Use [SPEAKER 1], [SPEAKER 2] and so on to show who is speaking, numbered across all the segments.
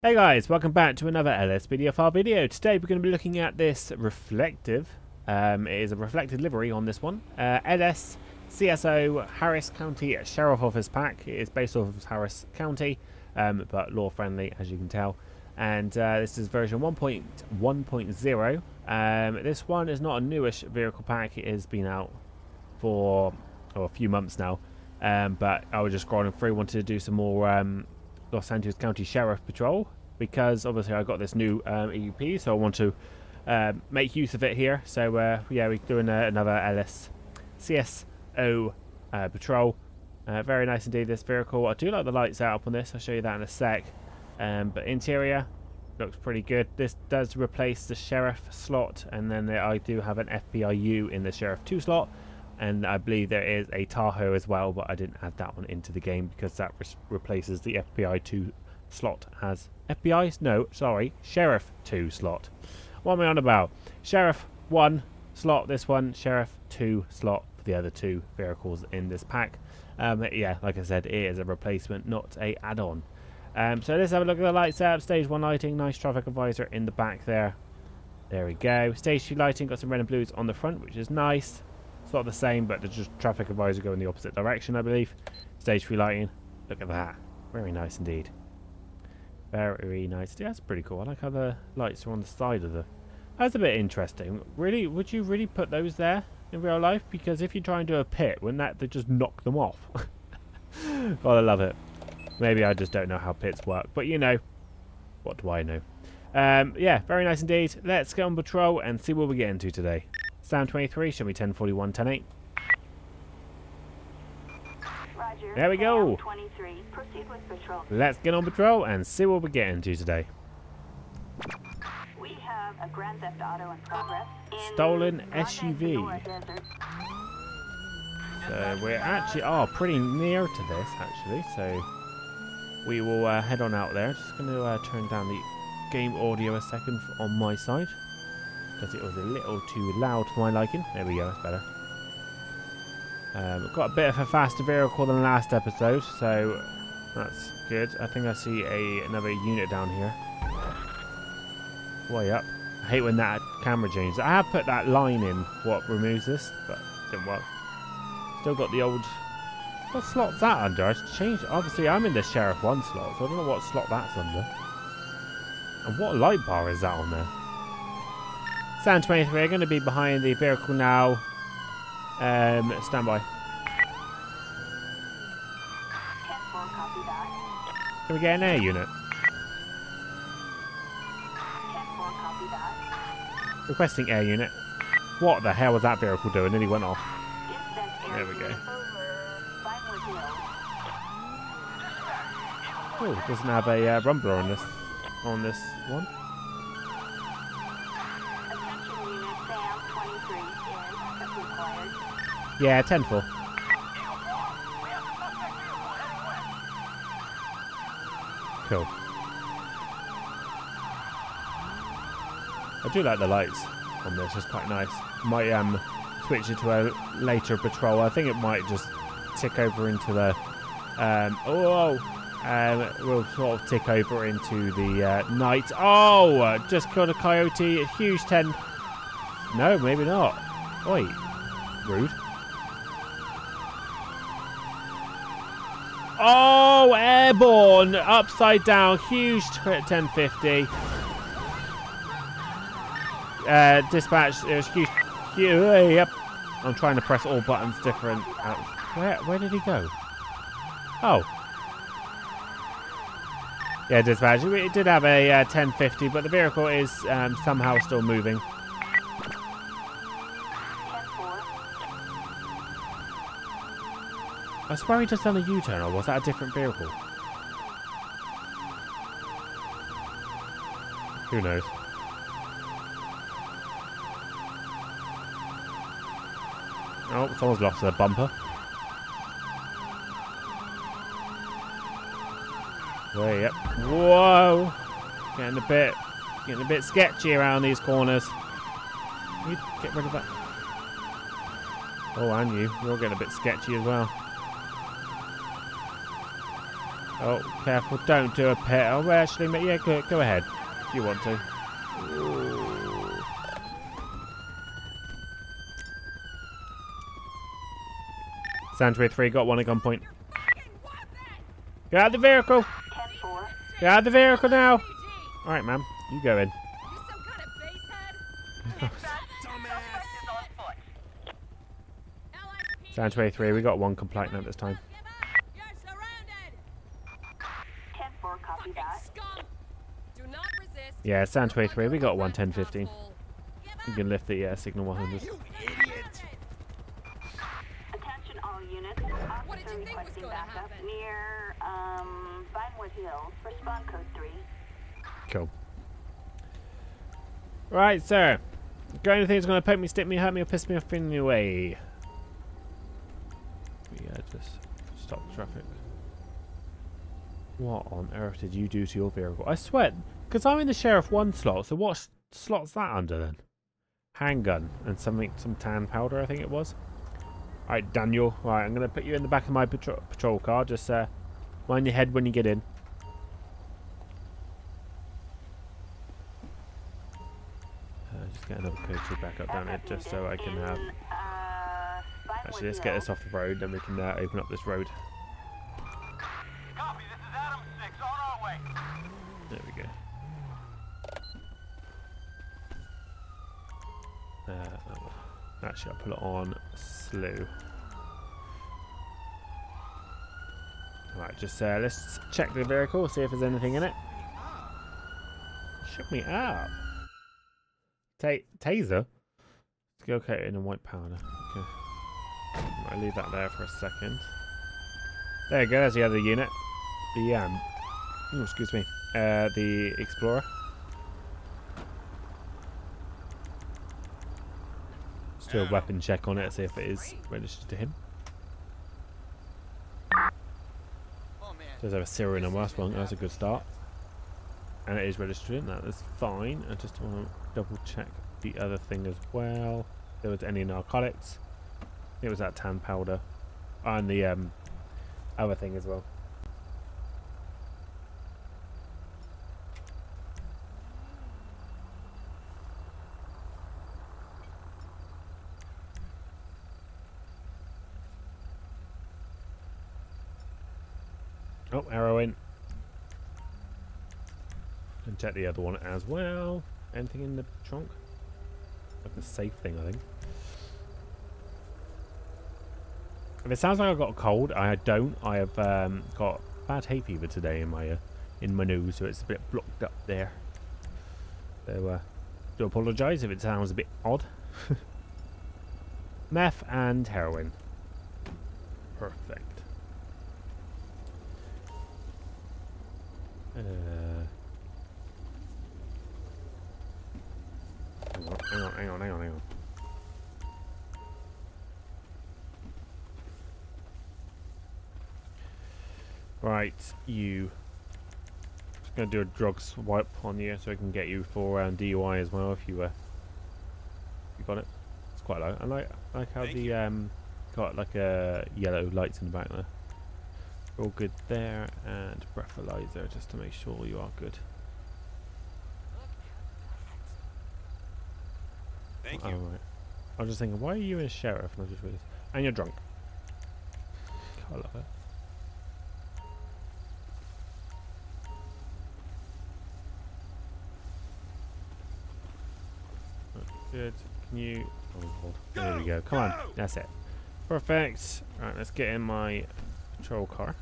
[SPEAKER 1] Hey guys, welcome back to another LS video. Today we're going to be looking at this reflective, um, it is a reflective livery on this one, uh, LS CSO Harris County Sheriff Office pack. It is based off of Harris County, um, but law friendly as you can tell. And uh, this is version 1.1.0. Um, this one is not a newish vehicle pack, it has been out for oh, a few months now. Um, but I was just scrolling through, wanted to do some more um, Los Angeles County Sheriff Patrol because obviously I got this new um, EUP, so I want to uh, make use of it here. So uh, yeah, we're doing uh, another LS CSO uh, patrol. Uh, very nice indeed, this vehicle. I do like the lights out on this. I'll show you that in a sec. Um, but interior looks pretty good. This does replace the Sheriff slot, and then I do have an FPIU in the Sheriff 2 slot and I believe there is a Tahoe as well, but I didn't add that one into the game because that replaces the FBI 2 slot as FBI? No, sorry, Sheriff 2 slot. What am I on about? Sheriff 1 slot, this one, Sheriff 2 slot for the other two vehicles in this pack. Um, yeah, like I said, it is a replacement, not a add-on. Um, so let's have a look at the light setup. Stage 1 lighting, nice traffic advisor in the back there. There we go. Stage 2 lighting, got some red and blues on the front, which is nice. It's not the same, but the just traffic advisor go in the opposite direction, I believe. Stage 3 lighting. Look at that. Very nice indeed. Very nice. Yeah, that's pretty cool. I like how the lights are on the side of the... That's a bit interesting. Really, would you really put those there in real life? Because if you try and do a pit, wouldn't that they just knock them off? God, I love it. Maybe I just don't know how pits work. But you know, what do I know? Um, yeah, very nice indeed. Let's get on patrol and see what we get into today. Sound 23, show me 1041, 108.
[SPEAKER 2] Roger.
[SPEAKER 1] There we go.
[SPEAKER 2] 23. Proceed with patrol.
[SPEAKER 1] Let's get on patrol and see what we get into today.
[SPEAKER 2] We have a Grand Theft Auto in progress. In
[SPEAKER 1] Stolen SUV. So we're actually oh pretty near to this actually. So we will uh, head on out there. Just going to uh, turn down the game audio a second on my side because it was a little too loud for my liking. There we go, that's better. Um, got a bit of a faster vehicle than last episode, so that's good. I think I see a another unit down here. Way up. I hate when that camera changes. I have put that line in what removes this, but didn't work. Still got the old... What slot's that under? I changed... Obviously, I'm in the Sheriff 1 slot, so I don't know what slot that's under. And what light bar is that on there? Sound 23, going to be behind the vehicle now. Um, standby.
[SPEAKER 2] 10-4, copy that.
[SPEAKER 1] Can we get an air unit?
[SPEAKER 2] 10-4, copy that.
[SPEAKER 1] Requesting air unit. What the hell was that vehicle doing? And he went off. There we go. Oh, doesn't have a uh, rumbler on this on this one.
[SPEAKER 2] Attention unit Sam 23 is as required.
[SPEAKER 1] Yeah, 10 4. Cool. I do like the lights on this, it's quite nice. Might um switch it to a later patrol. I think it might just tick over into the um oh um we'll sort of tick over into the uh, night. Oh, uh, just killed a coyote, a huge 10. No, maybe not. Wait. Rude. Oh, airborne, upside down, huge 1050. Uh, dispatch, it was huge. Yep, I'm trying to press all buttons different. Uh, where, where did he go? Oh. Yeah, dispatch. It did have a uh, 1050, but the vehicle is um, somehow still moving. I swear he just done a U-turn, or was that a different vehicle? Who knows? Oh, someone's lost their bumper. Way up. Whoa! Getting a bit, getting a bit sketchy around these corners. You get rid of that. Oh, and you. You're getting a bit sketchy as well. Oh, careful. Don't do a pit. Oh, actually, yeah, go, go ahead. If you want to. Ooh. Sandway 3 got one at gunpoint. Get out of the vehicle!
[SPEAKER 2] 10-4.
[SPEAKER 1] Get out of the vehicle now! Alright, ma'am. You go in. Sandway 3, we got one complaint at this time.
[SPEAKER 2] 10-4, copy that.
[SPEAKER 1] Yeah, Sandway 3, we got one 10 15. You can lift the uh, signal 100. You idiot!
[SPEAKER 2] Attention all units.
[SPEAKER 3] What did
[SPEAKER 2] Officer
[SPEAKER 3] you think was
[SPEAKER 2] requesting
[SPEAKER 3] gonna
[SPEAKER 2] backup
[SPEAKER 3] happen?
[SPEAKER 2] near, um, Vinewood Hills. Respond code 3.
[SPEAKER 1] Cool. Right, sir. Got anything that's going to poke me, stick me, hurt me, or piss me off in your way? Yeah, just stop traffic. What on earth did you do to your vehicle? I swear, because I'm in the sheriff one slot, so what slot's that under then? Handgun and something, some tan powder, I think it was. Alright, Daniel. Right, I'm going to put you in the back of my patrol, patrol car. Just uh, mind your head when you get in. Uh, just get another code back up down it, just so I can have.
[SPEAKER 2] Uh,
[SPEAKER 1] Actually, let's get this off the road, then we can uh, open up this road. Uh, actually, I'll put it on slow. Right, just uh, let's check the vehicle, see if there's anything in it. Shook me up. Ta taser? Okay in a white powder. Okay. I'll leave that there for a second. There you go, there's the other unit. The um oh, excuse me. Uh the Explorer. Do a weapon check on it, see if it is registered to him. Does have a serial number, that's one, that's a good start. And it is registered, that is fine. I just want to double check the other thing as well. If there was any narcotics. It was that tan powder. And the um, other thing as well. Oh, heroin. And check the other one as well. Anything in the trunk? Like a safe thing, I think. If it sounds like I've got a cold, I don't. I have um, got bad hay fever today in my uh, in my nose, so it's a bit blocked up there. So, uh, do apologise if it sounds a bit odd. Meth and heroin. Perfect. Uh, hang on, hang on, hang on, hang on, hang on. Right, you. Just gonna do a drug swipe on you so I can get you for um, DUI as well if you uh, you got it. It's quite low. I like I like how
[SPEAKER 4] Thank
[SPEAKER 1] the um got like a yellow lights in the back there. All good there, and breathalyzer just to make sure you are good.
[SPEAKER 4] Thank you.
[SPEAKER 1] right. I was just thinking, why are you a sheriff? And I just realised, and you're drunk. I love it. Good. Can you? Oh, hold. There we go. Come on. That's it. Perfect. All right. let's get in my patrol car.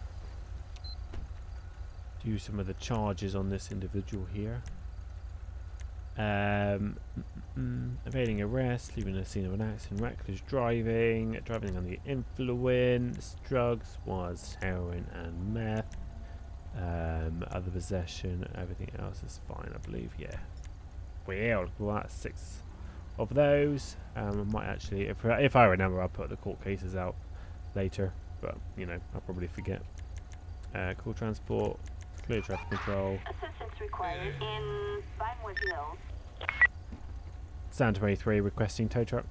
[SPEAKER 1] Do some of the charges on this individual here. Um, mm, evading arrest, leaving the scene of an accident, reckless driving, driving under the influence, drugs was heroin and meth, um, other possession, everything else is fine, I believe. Yeah. Well, that's six of those. Um, I might actually, if if I remember, I'll put the court cases out later, but you know, I'll probably forget. Uh, call transport, clear traffic control.
[SPEAKER 2] Assistance required in Vinewood Hills.
[SPEAKER 1] Santa 23 requesting tow truck.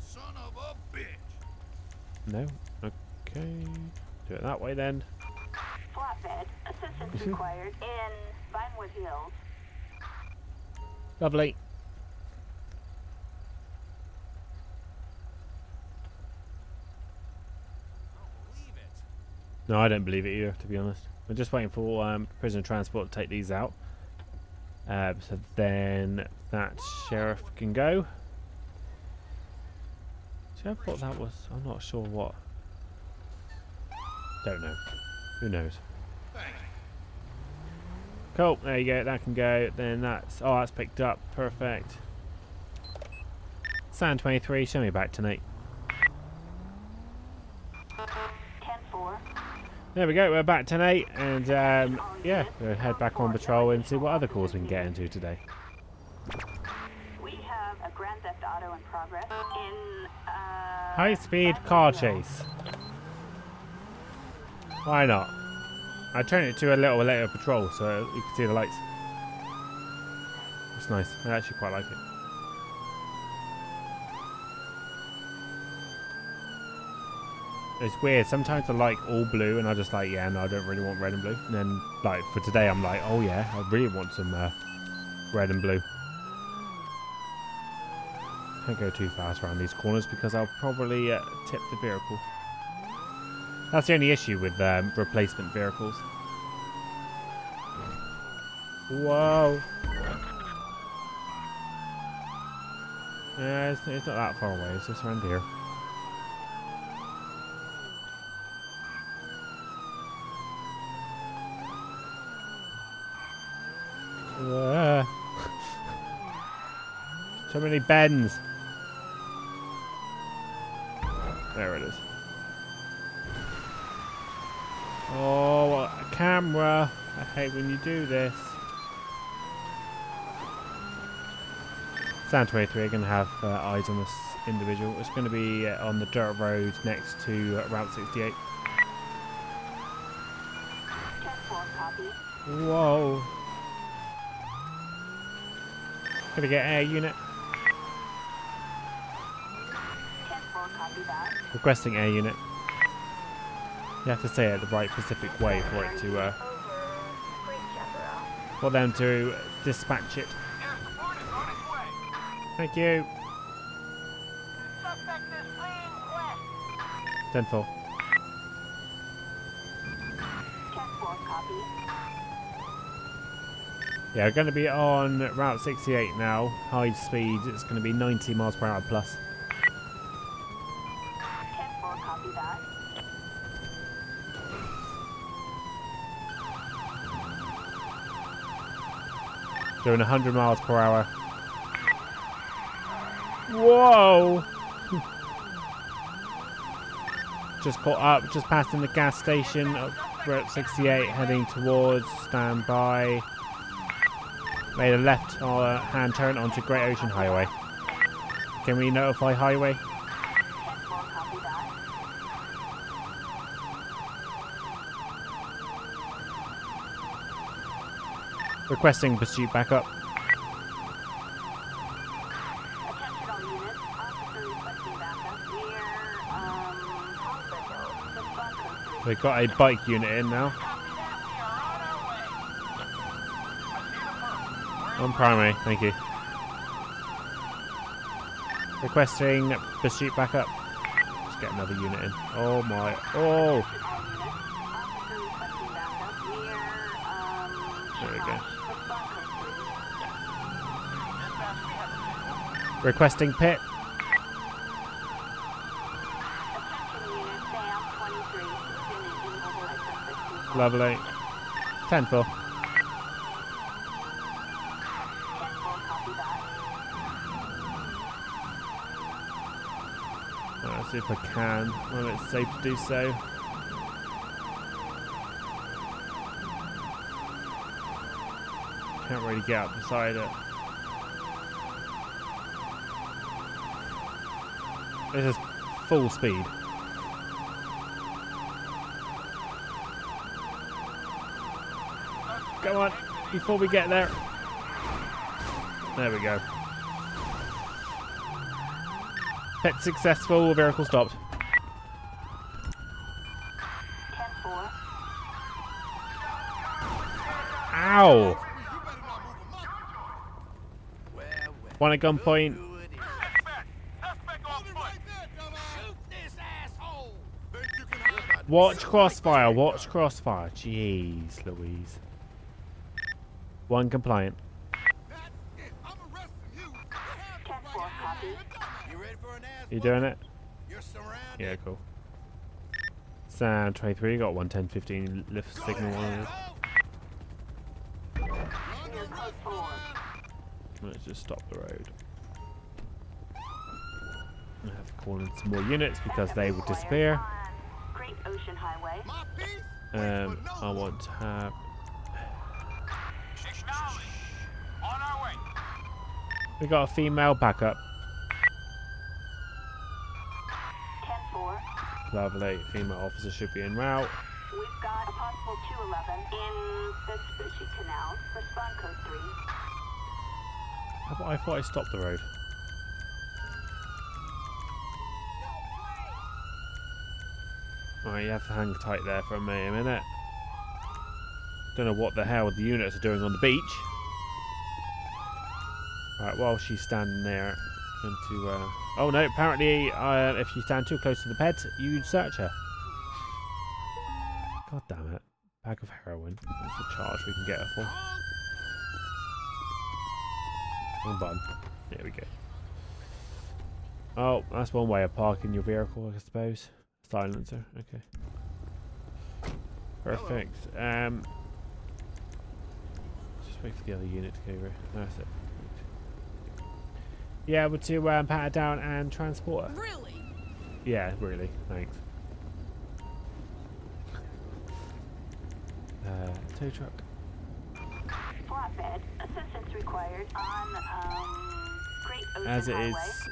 [SPEAKER 4] Son of a bitch.
[SPEAKER 1] No? Okay. Do it that way then.
[SPEAKER 2] Flatbed. Assistance required in Vinewood Hills.
[SPEAKER 1] Lovely.
[SPEAKER 4] Don't believe it.
[SPEAKER 1] No, I don't believe it either, to be honest. We're just waiting for um, prisoner transport to take these out. Uh, so then that sheriff can go. I thought that was. I'm not sure what. Don't know. Who knows? Cool. There you go. That can go. Then that's. Oh, that's picked up. Perfect. Sand 23. Show me back tonight.
[SPEAKER 2] 10-4.
[SPEAKER 1] There we go, we're back tonight, and um, yeah, we'll head back on patrol and see what other calls we can get into today.
[SPEAKER 2] We have a Grand Theft Auto in progress in uh,
[SPEAKER 1] High speed car chase. Why not? I turned it to a little later patrol so you can see the lights. It's nice, I actually quite like it. It's weird. Sometimes I like all blue, and I just like, yeah, no, I don't really want red and blue. And then, like for today, I'm like, oh yeah, I really want some uh, red and blue. Can't go too fast around these corners because I'll probably uh, tip the vehicle. That's the only issue with um, replacement vehicles. Whoa. Yeah, it's, it's not that far away. It's just around here. Ah. so many bends. There it is. Oh, a camera. I hate when you do this. Sound 23 are going to have uh, eyes on this individual. It's going to be uh, on the dirt road next to uh, Route 68. Whoa. Gonna get air unit.
[SPEAKER 2] 10-4 copy that.
[SPEAKER 1] Requesting air unit. You have to say it the right specific way for it to, uh,
[SPEAKER 2] Over Great Chaparral.
[SPEAKER 1] for them to dispatch it.
[SPEAKER 4] Air support is on its way.
[SPEAKER 1] Thank you.
[SPEAKER 4] Suspect is fleeing west.
[SPEAKER 1] 10 4.
[SPEAKER 2] 10-4 copy.
[SPEAKER 1] Yeah, we're going to be on Route 68 now. High speed. It's going to be 90 miles per hour plus.
[SPEAKER 2] 10-4 copy that.
[SPEAKER 1] Doing 100 miles per hour. Whoa! just caught up, just passing the gas station of Route 68, heading towards standby. Made a left uh, hand turn onto Great Ocean Highway. Can we notify Highway?
[SPEAKER 2] 10-4 copy that.
[SPEAKER 1] Requesting pursuit backup.
[SPEAKER 2] Attention all units. Officer requesting backup near, um, Hollywood Hills. The Bunker Street.
[SPEAKER 1] We've got a bike unit in now.
[SPEAKER 4] Copy that. We are on our way. I see the
[SPEAKER 1] On primary, thank you. Requesting pursuit backup. Let's get another unit in. Oh my. Oh! There we go. Requesting pit.
[SPEAKER 2] Attention unit, SAM 23. Suspended immobilized suspect. vehicle.
[SPEAKER 1] Lovely. 10 4.
[SPEAKER 2] 10-4 copy that.
[SPEAKER 1] Let's see if I can when it's safe to do so. Can't really get up beside it. This is full speed. Come on, before we get there. There we go. That's successful. Vehicle stopped. Ow! One at gunpoint. Watch crossfire, watch crossfire. Jeez Louise. One compliant.
[SPEAKER 2] 10 4, copy.
[SPEAKER 3] You ready for an ass?
[SPEAKER 1] You doing it? Yeah, cool. Sound 23, got 110, 15 lift signal on it.
[SPEAKER 2] Here's code 4.
[SPEAKER 1] Let's just stop the road. I have to call in some more units because they will disappear.
[SPEAKER 2] On Great Ocean Highway.
[SPEAKER 3] My piece?
[SPEAKER 1] Um, I want to have.
[SPEAKER 4] Acknowledged. On our way.
[SPEAKER 1] We got a female backup. Lovely. female officer should be en route.
[SPEAKER 2] We've got a possible 211 in the Vespucci Canal. Respond code 3.
[SPEAKER 1] I, thought I stopped the road. Alright, you have to hang tight there for a minute. Don't know what the hell the units are doing on the beach. Right, while she's standing there, to. Uh... Oh no! Apparently, uh, if you stand too close to the bed, you search her. God damn it! Bag of heroin. That's the charge we can get her for. Wrong button. There we go. Oh, that's one way of parking your vehicle, I suppose. Silencer. Okay. Perfect. Um, just wait for the other unit to go over. That's it. Yeah, able to um, pat her down and transport her.
[SPEAKER 5] Really?
[SPEAKER 1] Yeah, really. Thanks. Uh, tow truck.
[SPEAKER 2] Flatbed. Assistance required on um, Great Ocean
[SPEAKER 1] As it
[SPEAKER 2] Highway.
[SPEAKER 1] is.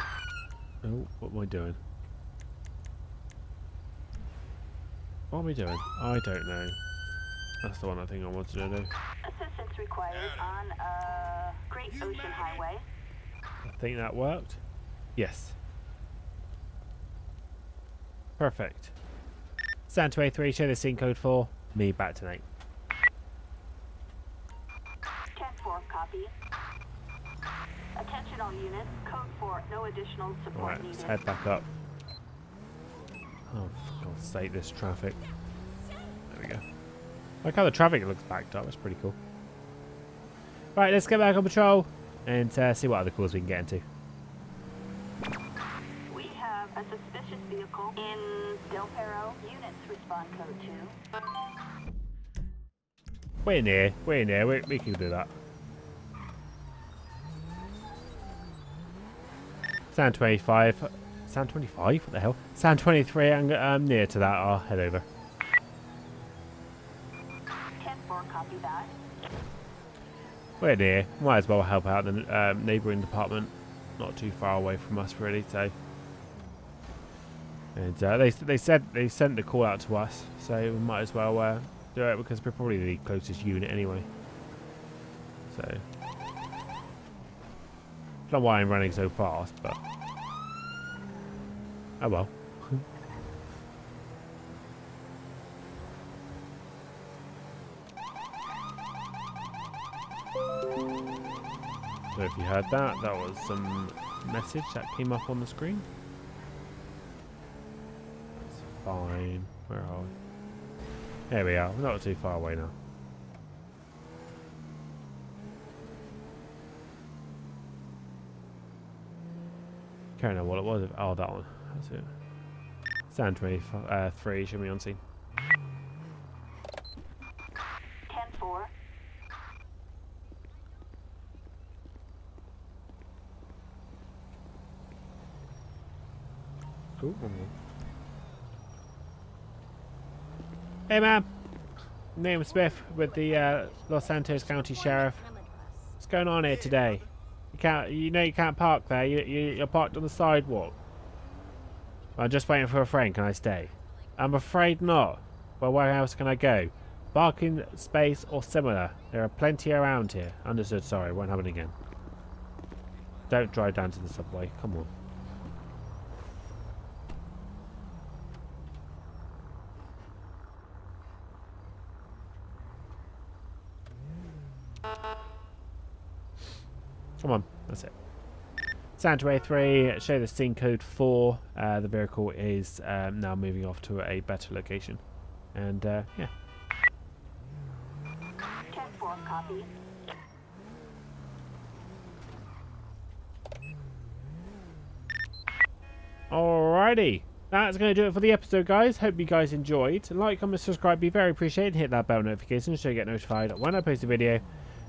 [SPEAKER 1] Oh, what am I doing? What am I doing? I don't know. That's the one I think I wanted to do.
[SPEAKER 2] Assistance required on uh, Great Ocean Highway.
[SPEAKER 1] I think that worked. Yes. Perfect. Santa A3, show the scene code 4. Me back to Nate.
[SPEAKER 2] 10 4, copy. Attention all units. Code 4. No additional support
[SPEAKER 1] Alright,
[SPEAKER 2] needed.
[SPEAKER 1] let's head back up. Oh, for God's sake, this traffic. There we go. Like how the traffic looks backed up. That's pretty cool. Right, let's get back on patrol and uh, see what other calls we can get into.
[SPEAKER 2] We have a suspicious vehicle in Del Perro. Units respond code 2.
[SPEAKER 1] We're near. We're near. We, we can do that. Sound 25. Sound 25? What the hell? Sound 23. I'm, I'm near to that. I'll head over.
[SPEAKER 2] 10 4, copy that.
[SPEAKER 1] We're near. Might as well help out the um, neighbouring department. Not too far away from us, really. So, and uh, they they said they sent the call out to us, so we might as well uh, do it because we're probably the closest unit anyway. So, don't why I'm running so fast, but oh well. So if you heard that, that was some message that came up on the screen. It's fine. Where are we? There we are. We're not too far away now. Can't remember what it was. Oh, that one. That's it. Sound 23 uh, should be on scene.
[SPEAKER 2] 10 4.
[SPEAKER 1] Cool. Hey, man. Name Smith with the uh, Los Santos County Sheriff. What's going on here today? You can't. You know you can't park there. You, you you're parked on the sidewalk. I'm just waiting for a friend. Can I stay? I'm afraid not. Well, where else can I go? Parking space or similar. There are plenty around here. Understood. Sorry, won't happen again. Don't drive down to the subway. Come on. Come on, that's it. Santa A3, show the scene code 4. Uh, the vehicle is um, now moving off to a better location. And uh, yeah.
[SPEAKER 2] 10-4, copy.
[SPEAKER 1] Alrighty. That's going to do it for the episode, guys. Hope you guys enjoyed. Like, comment, subscribe, be very appreciated. Hit that bell notification so you get notified when I post a video.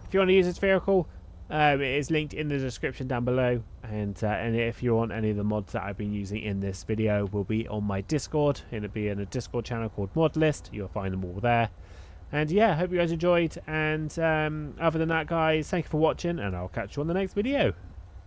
[SPEAKER 1] If you want to use this vehicle, um, it is linked in the description down below. And, uh, and if you want any of the mods that I've been using in this video, will be on my Discord. It'll be in a Discord channel called Mod List. You'll find them all there. And yeah, hope you guys enjoyed. And um, other than that, guys, thank you for watching, and I'll catch you on the next video.